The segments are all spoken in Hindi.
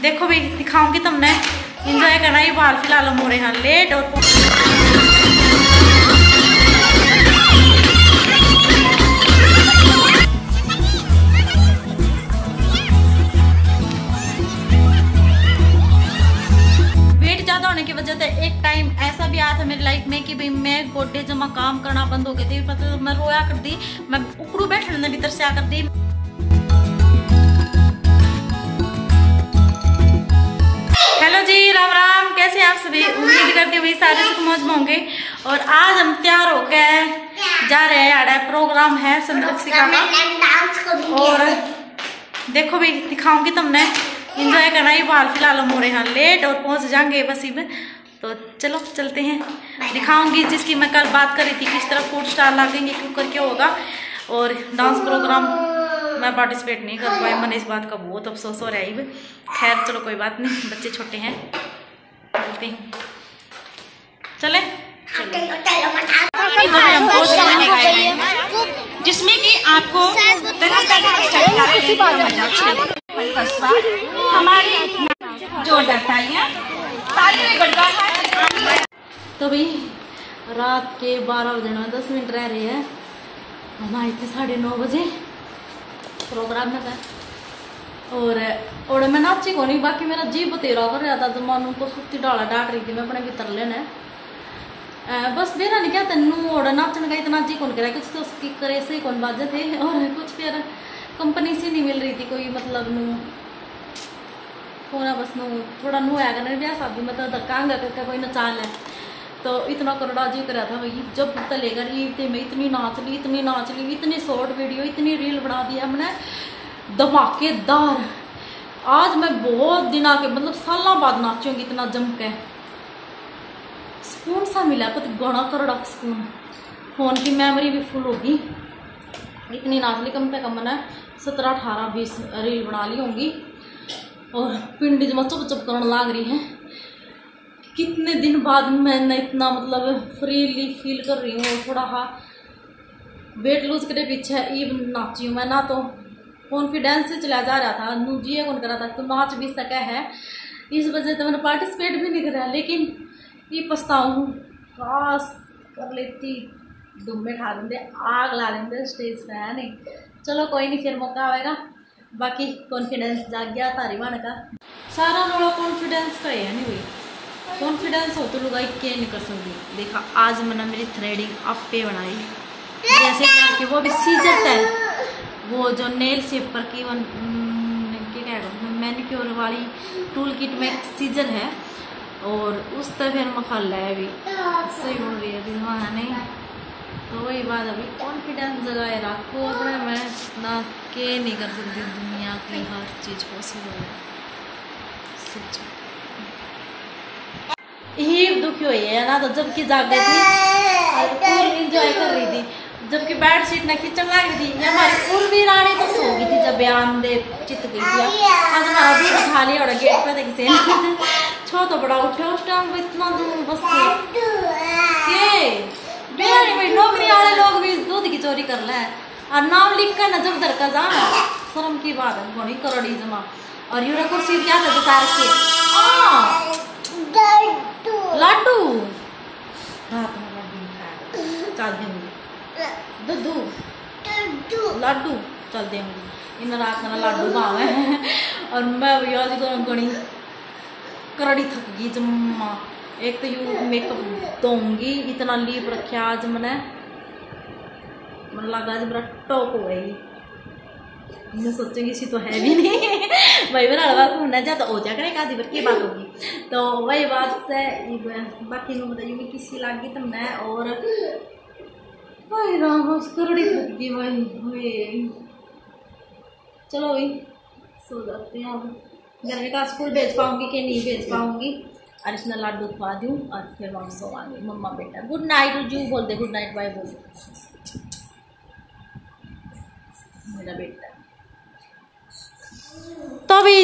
देखो भी, दिखाऊँगी तुमने। इंजॉय करना ये बाल, फ़िलहाल हम हो रहे हैं लेट और वेट ज़्यादा होने की वजह से एक टाइम ऐसा भी आया था मेरी लाइफ में कि भाई मैं गोडे जमा काम करना बंद हो गए थे। मतलब मैं रोया कर दी मैं उकड़ू बैठने भीतर से दी। जी राम राम कैसे आप सभी? उम्मीद करते हूँ सारे सुख मौज होंगे। और आज हम तैयार हो गए जा रहे हैं आड़ा प्रोग्राम है सिखा का। और देखो भी दिखाऊँगी तुमने। इंजॉय करना ही बाल फ़िलहाल हम हो रहे हैं लेट और पहुँच जाएँगे बस में तो चलो चलते हैं। दिखाऊँगी जिसकी मैं कल बात कर रही थी किस तरह फ़ूड स्टार लगेंगे क्यों करके होगा। और डांस प्रोग्राम मैं पार्टिसिपेट नहीं कर पाई। मैंने इस बात का बहुत अफसोस हो रहा है अब। खैर चलो कोई बात नहीं बच्चे छोटे हैं। चलते हैं। चले? जिसमें कि आपको तरह तरह के हमारी जोरदार तालियाँ तालियों में है। तो भाई रात के बारह बजने में दस मिनट रह रहे हैं। हम आए थे साढ़े नौ बजे। प्रोग्राम में। था और और मैं नाची को नहीं बाकी मेरा जी बतेरा कर रहा था तो मानू को सुत्ती डाला, डाट रही थी, मैं अपने भीतर लेना। है बस मेरा नहीं क्या तेनू, और नाचने का इतना जी कौन करा, कुछ तो स्पीकर ऐसे ही कौन बाजे थे, और कुछ फिर कंपनी से नहीं मिल रही थी कोई मतलब नू। होना बस नू, थोड़ा नू आया करना ब्याह शादी में तो धक्कांगा करके कोई नचाल है तो इतना करोड़ा जी करा था भाई। जब तलेगा ये ते मैं इतनी नाच ली, इतनी नाच ली, इतनी शॉर्ट वीडियो इतनी रील बना दी हमने। धमाकेदार। आज मैं बहुत दिन आके मतलब साल बाद नाचूँगी इतना जम के। सुकून सा मिला, कुछ गणा करोड़ा सुकून। फ़ोन की मेमोरी भी फुल होगी इतनी नाच ली, कम से कम मैंने सत्रह, अठारह, बीस रील बना ली होंगी। और पिंडी जमा चुप चुप करने लाग रही है कितने दिन बाद मैंने इतना मतलब फ्रीली फील कर रही हूँ थोड़ा हा वेट लूज करे पीछे ईव नाची हूँ मैं ना तो। कॉन्फिडेंस से चला जा रहा था नू जी कौन करा था? तो नाच भी सका है। इस वजह से मैंने पार्टिसिपेट भी नहीं करा, लेकिन ये पछताऊँ। काश कर लेती। दुम में खा देंगे आग ला देंगे स्टेज पे है नहीं। चलो कोई नहीं, फिर मौका आएगा। बाकी कॉन्फिडेंस जाग गया, तारी बन का सारा रोड़ा कॉन्फिडेंस का है नहीं भाई कॉन्फिडेंस हो तो लोग क्या नहीं कर सकती। देखा, आज मैंने मेरी थ्रेडिंग आपे बनाई। जैसे करके वो भी सीजर है। वो जो नेल शेपर की वन क्या कह मैनिक्योर वाली टूल किट में सीजर है। और उस तरह फिर मखल है अभी। सही बोल रही है दिमाग नहीं। तो वही बात अभी। कॉन्फिडेंस जगाए रखो अपने, मैं ना के नहीं कर सकती दुनिया की हर चीज़ पॉसिबल है। सच ही दुखी हुई है ना तो जबकि जाग गई थी, और फुल इंजॉय कर रही थी। जबकि बेड शीट ना खिंचन लग रही थी हमारी उर्वी रानी तो सो गई थी जब बयान दे चित गई थी। आज हमारा दूध खा लिया और गेट पे देख से। छो तो बड़ा उठे, उस टाइम इतना दूर बस नौकरी वाले लोग भी दूध की चोरी कर ले और नाम लिख कर ना जब दर का जा शर्म की बात है, बड़ी करोड़ी जमा। और यूरा कुर्सी क्या था बता रखे लाडू। में लाडू चल देंगे। दुद्धू लाडू। चल देंगे। इन रात में लाडू पावे और मैं भी आज गणी करड़ी थक गई जम्मा। एक तो यू मेकअप दूँगी इतना लीप रखा आज मैंने। मन लगा आज मेरा टॉप हो गई। मैं सोचूँगी इसी तो है भी नहीं भाई हो जाकर एक आधी बात होगी तो वही बात से बाकी मैं बताइए मैं किसी तो मैं और भाई राम करड़ी गई भाई भाई चलो भाई सो जाते हैं अब घर में का स्कूल भेज पाऊँगी कि नहीं भेज पाऊँगी इसने लाडू खवा दूँ और फिर वहाँ सो आऊँगी मम्मा बेटा गुड नाइट जू बोल दे गुड नाइट बाय बोल मेरा बेटा तो अभी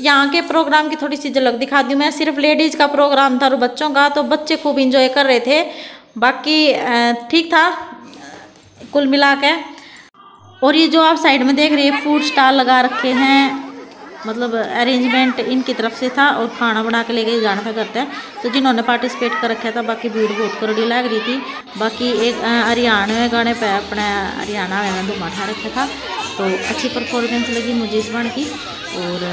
यहाँ के प्रोग्राम की थोड़ी सी झलक दिखा दी मैं। सिर्फ़ लेडीज़ का प्रोग्राम था और बच्चों का तो बच्चे खूब इंजॉय कर रहे थे। बाकी ठीक था, कुल मिला के। और ये जो आप साइड में देख रही है फ़ूड स्टॉल लगा रखे हैं। मतलब अरेंजमेंट इनकी तरफ़ से था और खाना बना के लेके जाना था करते हैं तो जिन्होंने पार्टिसिपेट कर रखा था, बाकी भीड़ बहुत करड़ी लग रही थी। बाकी एक हरियाणा में गाने पे अपने हरियाणा ने धुमा ठा रखा था। तो अच्छी परफॉर्मेंस लगी मुझे इस बार की। और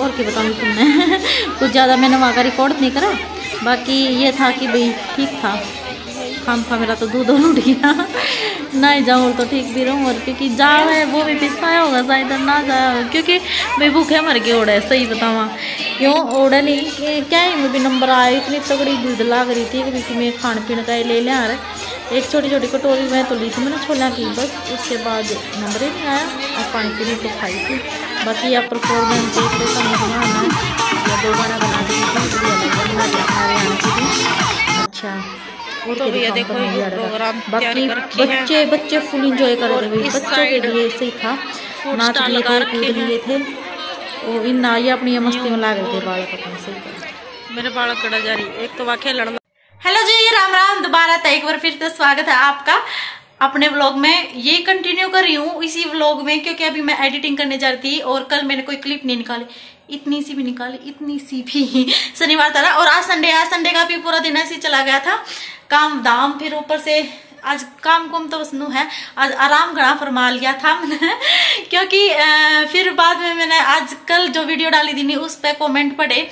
और क्या बताऊँ तुमने कुछ ज़्यादा मैंने वहाँ का रिकॉर्ड नहीं करा। बाकी ये था कि भाई ठीक था। खाम खा मेरा तो दूध और उठ गया। ना ही जाऊँ तो ठीक भी रहूँ। और क्योंकि जा है, वो भी पिसवाया होगा शायद, ना जाया होगा क्योंकि भाई भूखे मर गए ओढ़े सही बतावा क्यों ओढ़े नहीं? क्या ही, मुझे नंबर आया, इतनी तगड़ी भीड़ लाग रही थी क्योंकि मैं खान पीने का ही ले लिया रहा एक छोटी छोटी कटोरी मैं तो ली थी मैंने छोला की बस उसके बाद नंबर ही नहीं आया और पानी पीने तो खाई थी। बाकी आप परफॉर्मेंस देख तो आना है दो गाना बना दी थी अच्छा वो तो भैया देखो ये प्रोग्राम बाकी बच्चे बच्चे फुल इंजॉय कर रहे थे बच्चों के लिए था। नाच लिए थे कूद लिए थे। वो इन ना ये अपनी मस्ती में लाग रहे थे बालक अपने सही मेरे बालक कड़ा जा रही एक तो वाक्य लड़ना हेलो जी राम राम, दोबारा था एक बार फिर से स्वागत है आपका अपने व्लॉग में। ये कंटिन्यू कर रही हूँ इसी व्लॉग में, क्योंकि अभी मैं एडिटिंग करने जा रही थी और कल मैंने कोई क्लिप नहीं निकाली। इतनी सी भी निकाली, इतनी सी भी शनिवार था और आज संडे आज संडे का भी पूरा दिन ऐसे ही चला गया था। काम दाम फिर ऊपर से, आज काम कुम तो बसनू है। आज आराम घना फरमा लिया था मैंने, क्योंकि फिर बाद में मैंने आज कल जो वीडियो डाली थी नहीं उस पर कमेंट पढ़े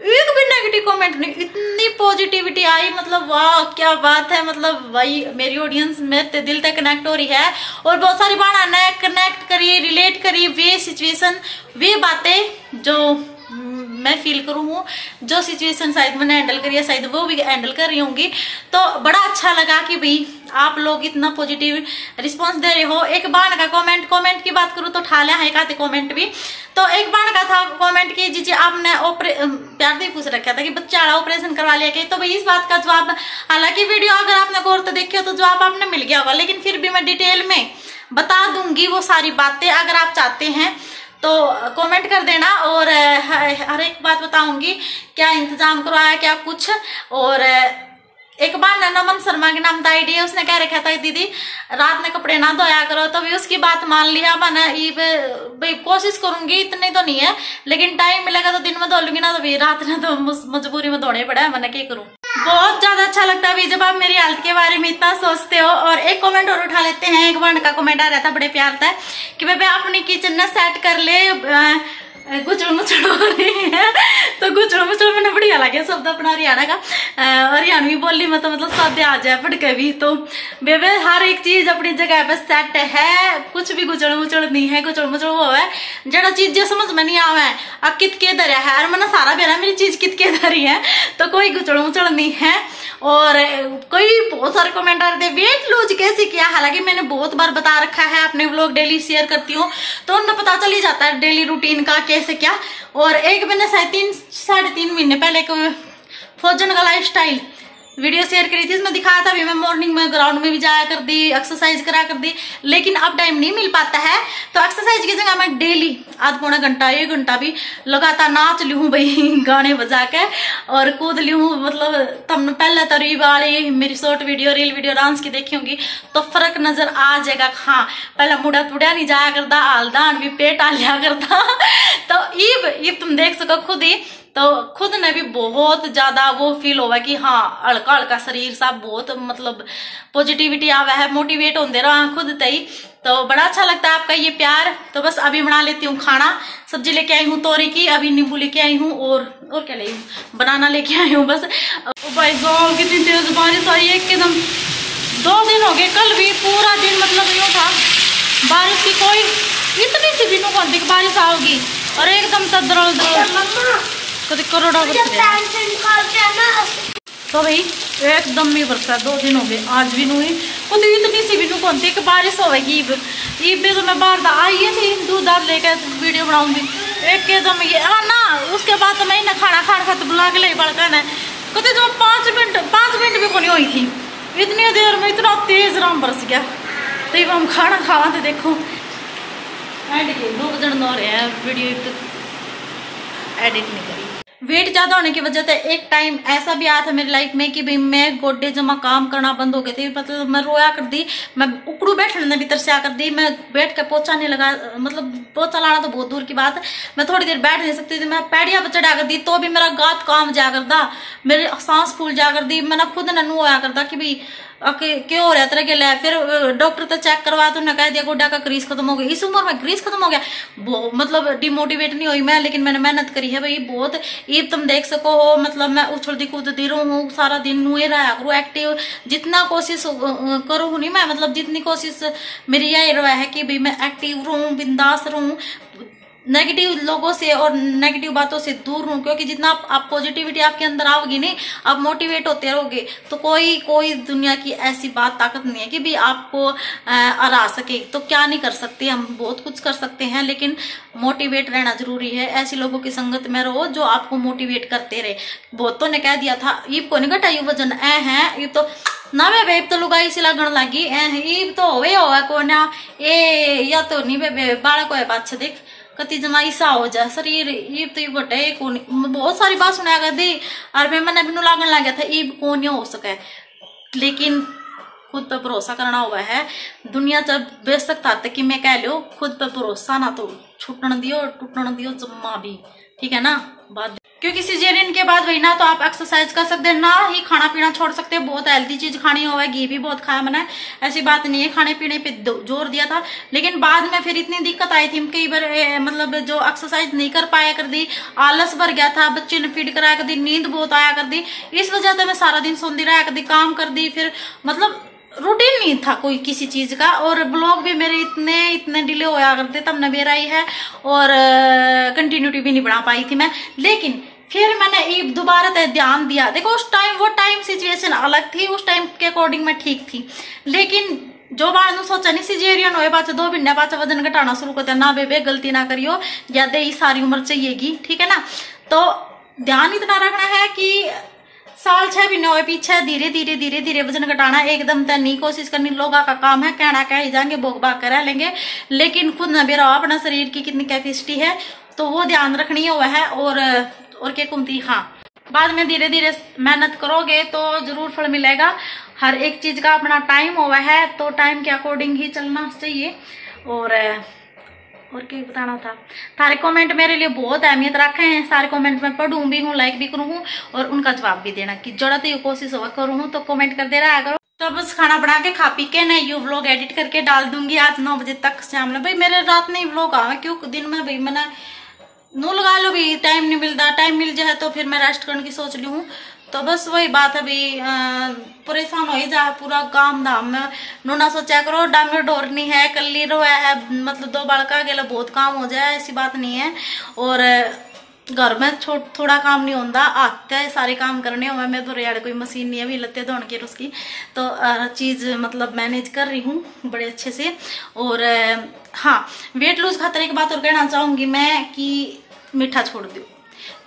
एक भी नेगेटिव कमेंट नहीं, इतनी पॉजिटिविटी आई मतलब वाह, क्या बात है। मतलब वही मेरी ऑडियंस मेरे दिल तक कनेक्ट हो रही है। और बहुत सारी बात कनेक्ट करिए रिलेट करिए वे सिचुएशन वे बातें जो मैं फील करूँ हूँ जो सिचुएशन शायद मैंने हैंडल करी है, शायद वो भी हैंडल कर रही होंगी। तो बड़ा अच्छा लगा कि भाई आप लोग इतना पॉजिटिव रिस्पांस दे रहे हो। एक बार का कमेंट कमेंट की बात करूँ तो ठा लिया है कहते कमेंट भी। तो एक बार का था कमेंट की जी जी आपने प्यार भी पूछ रखा था कि बच्चा ऑपरेशन करवा लिया कि तो भाई इस बात का जवाब, हालाँकि वीडियो अगर आपने गौर तो देखी हो तो जवाब आपने मिल गया होगा, लेकिन फिर भी मैं डिटेल में बता दूँगी वो सारी बातें। अगर आप चाहते हैं तो कमेंट कर देना और हर एक बात बताऊँगी। क्या इंतज़ाम करवाया, क्या कुछ? और एक बार नमन शर्मा के नाम आईडी है उसने कह रखा था दीदी, रात में कपड़े ना धोया करो। तो भी उसकी बात मान लिया मैंने भाई, कोशिश करूँगी, इतनी तो नहीं है, लेकिन टाइम मिलेगा तो दिन में धो लूँगी ना तो भी, रात में तो मजबूरी में धोने पड़ा है मैंने क्या करूँ? बहुत ज़्यादा अच्छा लगता है जब आप मेरी हेल्थ के बारे में इतना सोचते हो और एक कमेंट और उठा लेते हैं। एक बार का कमेंट आ रहा था, बड़े प्यार था कि भाई आप अपनी किचन ना सेट कर ले गुचड़ मुचड़ हो। तो गुचड़ मुचड़ मैंने बढ़िया लगे शब्द अपना हरियाणा का। हरियाणवी बोली में तो मतलब सादे आ जाए के भी। तो बेबे, हर एक चीज़ अपनी जगह पे सेट है। कुछ भी गुचड़ मुचड़ नहीं है गुचड़ मुचड़ वो है। जरा चीज़ जो समझ में नहीं आवे, आ कित के दरिया है। और मैंने सारा बेरा, मेरी चीज़ कित के धरी है तो कोई गुचड़ मुचड़ नहीं है। और कोई बहुत सारे कमेंट आ रहे थे वेट लूज कैसे किया? हालाँकि मैंने बहुत बार बता रखा है, अपने व्लॉग डेली शेयर करती हूँ। तो उनमें पता चल ही जाता है डेली रूटीन का कैसे क्या? और एक महीने शायद तीन, साढ़े तीन महीने पहले एक फौजन का लाइफ स्टाइल वीडियो शेयर करी थी, इसमें दिखाया था, अभी मैं मॉर्निंग में ग्राउंड में भी जाया कर दी एक्सरसाइज करा कर दी लेकिन अब टाइम नहीं मिल पाता है। तो एक्सरसाइज की जगह मैं डेली आध पौना घंटा, एक घंटा भी लगातार नाच ली हूँ भाई, गाने बजा के, और कूद ली हूँ मतलब तब पहले तो री वाली, मेरी short video reel video dance की देखी होंगी तो फ़र्क नज़र आ जाएगा। हाँ पहले मुड़ा तुड़ा नहीं जाया करता, आलदान भी पेट आ लिया करता। तो ईब ईब तुम देख सको खुद ही तो खुद ने भी बहुत ज़्यादा वो फील होगा कि हाँ हल्का हल्का शरीर सा बहुत मतलब पॉजिटिविटी आवा है मोटिवेट होते रहा खुद तई तो बड़ा अच्छा लगता है आपका ये प्यार। तो बस अभी बना लेती हूँ खाना। सब्ज़ी लेके आई हूँ, तोरी की, अभी नींबू लेके आई हूँ और और क्या लाई हूँ? बनाना लेके आई हूँ बस। भाई गाँव कितनी तेज बारिश आई, एकदम। दो दिन हो गए, कल भी पूरा दिन मतलब यूँ था। बारिश की कोई, इतनी सी भी नुकसान बारिश आओगी। और एकदम तदरल कभी करोड़ा तो भाई एकदम ही बरसा दो दिन हो गए आज भी नहीं। खुद इतनी सी भी नहीं कौन कि बारिश होगी ईब ईब भी तो मैं बाहर आई है थी दूध दाद लेकर वीडियो बनाऊँगी। एक एकदम ये हाँ ना उसके बाद तो मैं ना खाना खाना खा तो बुला के ले बड़का ना। कहते जो पाँच मिनट पाँच मिनट भी कोनी हुई थी। इतनी देर में इतना तेज राम बरस गया। तो हम खाना खावा थे देखो। एंड के दो जन हो रहे हैं वीडियो एडिट नहीं करी। वेट ज़्यादा होने की वजह से एक टाइम ऐसा भी आया था मेरी लाइफ में कि भाई मैं गोड्डे जमा काम करना बंद हो गए थे। मतलब मैं रोया कर दी मैं उकड़ू बैठने भीतर से आकर दी, मैं बैठ के पोछा नहीं लगा मतलब पोछा लाना तो बहुत दूर की बात है। मैं थोड़ी देर बैठ नहीं सकती थी, मैं पैड़िया पर चढ़ा कर दी तो भी मेरा गात काम जा करता, मेरे सांस फूल जा कर दी मैंने खुद ननू होया करता कि भाई क्यों हो रहा तरह के फिर डॉक्टर तो चेक करवाया तो कह दिया, गोड्डा का क्रीज खत्म हो गया। इस उम्र में क्रीज खत्म हो गया? मतलब डिमोटिवेट नहीं हुई मैं, लेकिन मैंने मेहनत करी है भाई, बहुत। ईब तुम देख सको हो मतलब मैं उछलती कूदती रहूँ सारा दिन नुए रहा, करूँ एक्टिव जितना कोशिश करूँ नहीं मैं मतलब जितनी कोशिश मेरी यही रहा है कि भाई मैं एक्टिव रहूँ, बिंदास रहूँ। नेगेटिव लोगों से और नेगेटिव बातों से दूर रहूँ क्योंकि जितना आप, आप पॉजिटिविटी आपके अंदर आओगी नहीं आप मोटिवेट होते रहोगे। तो कोई कोई दुनिया की ऐसी बात ताकत नहीं है कि भी आपको हरा सके। तो क्या नहीं कर सकते हम? बहुत कुछ कर सकते हैं लेकिन मोटिवेट रहना ज़रूरी है। ऐसे लोगों की संगत में रहो जो आपको मोटिवेट करते रहे। बहुतों ने कह दिया था ईब को नहीं घटाई वज़न ए है ये तो ना वे बेब तो लुगाई सी लगन लगी ए तो होवे को ना ए या तो नहीं बे बालक है बात देख। कति जमा ईसा हो जाए शरीर ईब तो घटे कौन बहुत सारी बात सुनाया कर दी और मैं मैंने बिनु लागन लग गया था ईब कौन हो सके। लेकिन खुद पर भरोसा करना हुआ है। दुनिया जब बेसक था कि मैं कह लो खुद पर भरोसा ना तो छुटन दियो, टूटन दियो, जम्मा भी। ठीक है ना? बात क्योंकि सीजेरियन के बाद वही ना तो आप एक्सरसाइज कर सकते हैं। ना ही खाना पीना छोड़ सकते हैं। बहुत हेल्थी चीज़ खानी हो घी भी बहुत खाया मैंने। ऐसी बात नहीं है खाने पीने पे ज़ोर दिया था। लेकिन बाद में फिर इतनी दिक्कत आई थी कई बार मतलब जो एक्सरसाइज नहीं कर पाया कर दी आलस भर गया था, बच्चे ने फ़ीड कराया कर दी नींद बहुत आया कर दी इस वजह से मैं सारा दिन सोंदी रहा कर दी काम कर दी फिर मतलब रूटीन नहीं था कोई किसी चीज़ का। और ब्लॉग भी मेरे इतने इतने डिले होया करते तब नवेर आई है और कंटिन्यूटी भी नहीं बना पाई थी मैं। लेकिन फिर मैंने ईब दोबारा ध्यान दिया। देखो, उस टाइम वो टाइम सिचुएशन अलग थी, उस टाइम के अकॉर्डिंग मैं ठीक थी। लेकिन जो बार सोचा नहीं सीजेरियन हो पाचा दो महीने पाचा वज़न घटाना शुरू करते ना बेबे, गलती ना करियो या दे सारी उम्र चाहिएगी, ठीक है ना? तो ध्यान इतना रखना है कि साल छह महीने हुए पीछे धीरे धीरे धीरे धीरे वज़न घटाना, एकदम तो नहीं कोशिश करनी, लोगों का काम है, कहना कह ही जाएँगे, भोग भाग कर लेंगे। लेकिन खुद न बेरा अपना शरीर की कितनी कैपेसिटी है तो वो ध्यान रखनी हुआ है, और और क्या कुमती हाँ। बाद में धीरे धीरे मेहनत करोगे तो ज़रूर फल मिलेगा। हर एक चीज़ का अपना टाइम हुआ है तो टाइम के अकॉर्डिंग ही चलना चाहिए, और और क्या बताना था। सारे कमेंट मेरे लिए बहुत अहमियत रखे हैं। सारे कमेंट में पढ़ू, भी हूँ लाइक भी करूँ और उनका जवाब भी देना की ज़रूरत ही कोशिश हुआ करूँ तो कमेंट कर दे रहा है करो। तो बस खाना बना के खा पी के मैं यू व्लॉग एडिट करके डाल दूँगी। आज नौ बजे तक शाम में। भाई, मेरे रात नहीं व्लॉग आवे, क्यों दिन में भाई? मैंने नू लगा लो भी टाइम नहीं मिलता। टाइम मिल जाए तो फिर मैं रेस्ट करने की सोच ली हूँ। तो बस वही बात है भाई परेशान हो ही जा, पूरा काम धाम। में नूना सोचा करो डांगर डोरनी है, कल्ली रोया है मतलब दो बालका गेला बहुत काम हो जाए, ऐसी बात नहीं है। और, घर में थोड़ा काम नहीं होता आते है, सारे काम करने हो मैं तो यार कोई मशीन नहीं है भी लते धोने की उसकी। तो हर चीज़ मतलब मैनेज कर रही हूँ, बड़े अच्छे से। और हाँ वेट लूज खातर एक बात और कहना चाहूँगी मैं कि मीठा छोड़ दो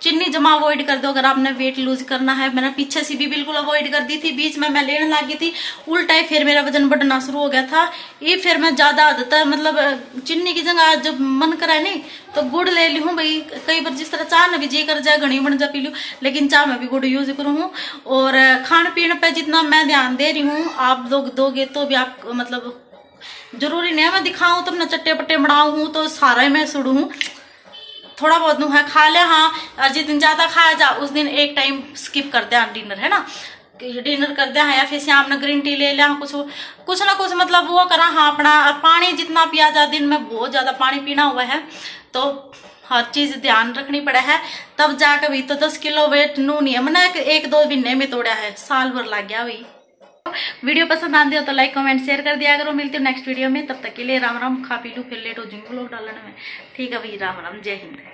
चिन्नी जमा अवॉइड कर दो, अगर आपने वेट लूज करना है। मैंने पीछे से भी बिल्कुल अवॉइड कर दी थी, बीच में मैं लेने लगी थी। उल्टा ही फिर मेरा वज़न बढ़ना शुरू हो गया था। ये फिर मैं ज़्यादा आदत है मतलब चिन्नी की जगह जब मन करे नहीं तो गुड़ ले ली हूँ। भाई, कई बार जिस तरह चाह न भी जी कर जाए घनी बन जा पी लू। लेकिन चाह मैं भी गुड़ यूज़ करूँ और खान पीन पर जितना मैं ध्यान दे रही हूँ, आप लोग दोगे तो भी आप मतलब ज़रूरी नहीं है। मैं दिखाऊँ तो अपना चट्टे पट्टे बनाऊ तो सारा ही मैं सुड़ू। हूँ थोड़ा बहुत नु है, खा लिया हाँ जिस दिन ज़्यादा खाया जा, उस दिन एक टाइम स्किप कर दिया डिनर है ना? डिनर कर दिया या फिर शाम ग्रीन टी ले लिया कुछ कुछ ना कुछ मतलब वो करा हाँ अपना पानी जितना पिया जा, दिन में बहुत ज़्यादा पानी पीना हुआ है तो हर चीज़ ध्यान रखनी पड़ा है। तब जाकर भी तो दस किलो वेट नू नहीं है, मैंने एक दो महीने में तोड़ा है, साल भर लग गया भाई वीडियो पसंद आती हो तो लाइक कमेंट शेयर कर दिया करो, मिलती हूँ नेक्स्ट वीडियो में, तब तक के लिए राम राम, खा पी लू, फिर लेट हो जाऊँगी लोग डालने में। ठीक है भाई, राम राम, जय हिंद।